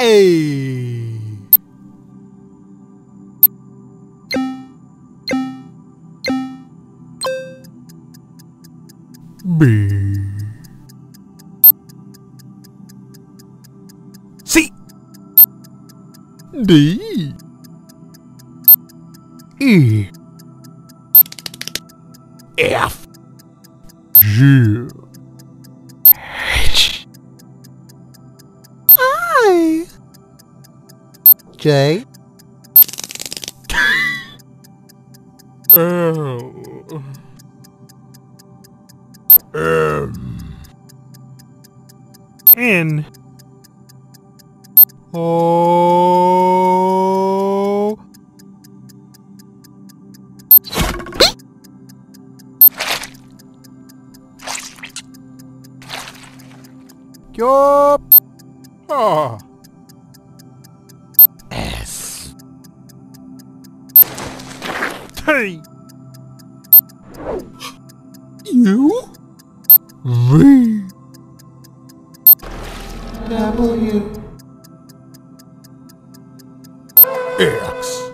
A. B. C. D. E. F. G. J. L. M. N. O. Yup. Ah. Hey! You? U V W X